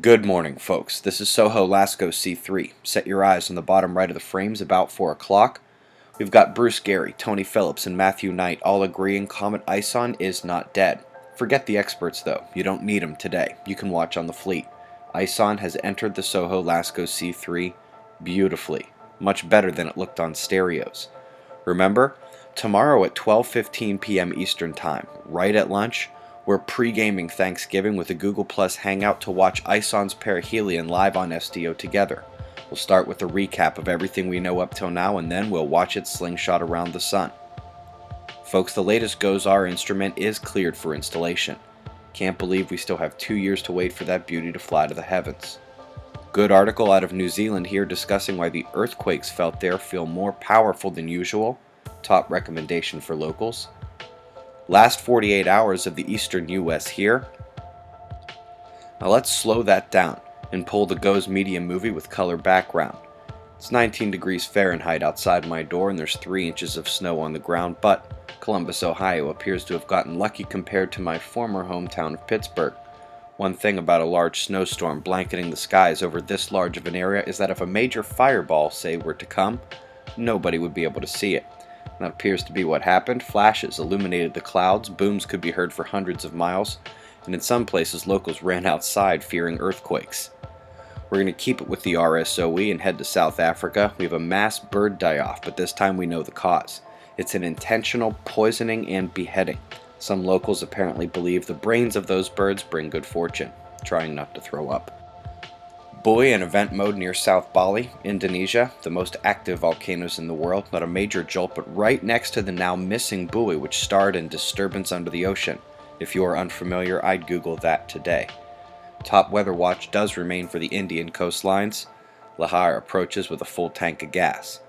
Good morning, folks. This is Soho Lasco C3. Set your eyes on the bottom right of the frames about 4 o'clock. We've got Bruce Gary, Tony Phillips, and Matthew Knight all agreeing Comet Ison is not dead. Forget the experts, though. You don't need them today. You can watch on the fleet. Ison has entered the Soho Lasco C3 beautifully, much better than it looked on stereos. Remember, tomorrow at 12:15 p.m. Eastern Time, right at lunch, we're pre-gaming Thanksgiving with a Google Plus Hangout to watch Ison's Perihelion live on SDO together. We'll start with a recap of everything we know up till now and then we'll watch it slingshot around the sun. Folks, the latest GOES-R instrument is cleared for installation. Can't believe we still have two years to wait for that beauty to fly to the heavens. Good article out of New Zealand here discussing why the earthquakes felt there feel more powerful than usual. Top recommendation for locals. Last 48 hours of the eastern US here. Now let's slow that down and pull the GOES Media movie with color background. It's 19 degrees Fahrenheit outside my door and there's 3 inches of snow on the ground, but Columbus, Ohio appears to have gotten lucky compared to my former hometown of Pittsburgh. One thing about a large snowstorm blanketing the skies over this large of an area is that if a major fireball, say, were to come, nobody would be able to see it. That appears to be what happened. Flashes illuminated the clouds, booms could be heard for hundreds of miles, and in some places locals ran outside fearing earthquakes. We're going to keep it with the RSOE and head to South Africa. We have a mass bird die-off, but this time we know the cause. It's an intentional poisoning and beheading. Some locals apparently believe the brains of those birds bring good fortune, trying not to throw up. Buoy in event mode near South Bali, Indonesia, the most active volcanoes in the world, not a major jolt, but right next to the now missing buoy which starred in disturbance under the ocean. If you are unfamiliar, I'd Google that today. Top weather watch does remain for the Indian coastlines. Lehar approaches with a full tank of gas.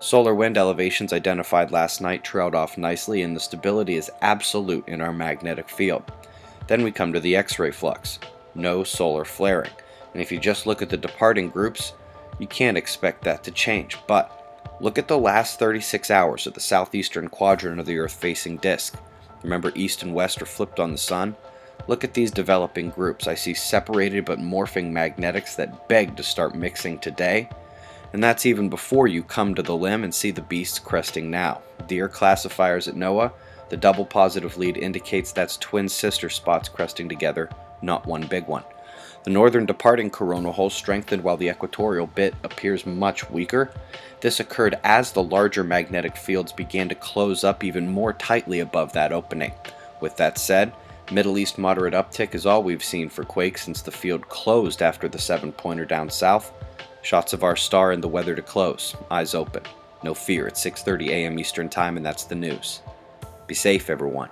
Solar wind elevations identified last night trailed off nicely and the stability is absolute in our magnetic field. Then we come to the X-ray flux. No solar flaring. And if you just look at the departing groups, you can't expect that to change. But look at the last 36 hours of the southeastern quadrant of the Earth facing disk. Remember east and west are flipped on the sun? Look at these developing groups. I see separated but morphing magnetics that beg to start mixing today. And that's even before you come to the limb and see the beasts cresting now. Dear classifiers at NOAA, the double positive lead indicates that's twin sister spots cresting together, not one big one. The northern departing coronal hole strengthened while the equatorial bit appears much weaker. This occurred as the larger magnetic fields began to close up even more tightly above that opening. With that said, Middle East moderate uptick is all we've seen for quakes since the field closed after the 7-pointer down south. Shots of our star and the weather to close, eyes open. No fear, it's 6.30 a.m. Eastern Time and that's the news. Be safe, everyone.